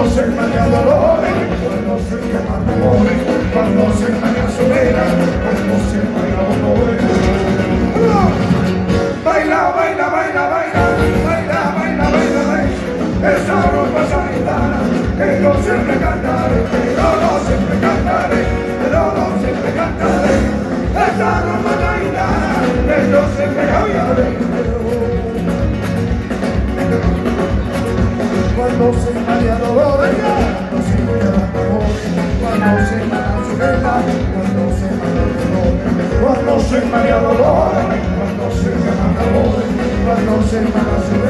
cuando se engaña dolores, cuando se engaña amores, cuando se engaña solera, cuando se engaña dolores. Baila, baila, baila, baila, baila, baila, baila, baila. Esa ropa sanitana que yo siempre cantaré, que yo no siempre cantaré, que yo no siempre cantaré. Esa ropa sanitana que yo siempre cantaré. Cuando se gloria, dolores, cuando se me acabó, cuando se me acabó.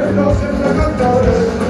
que no se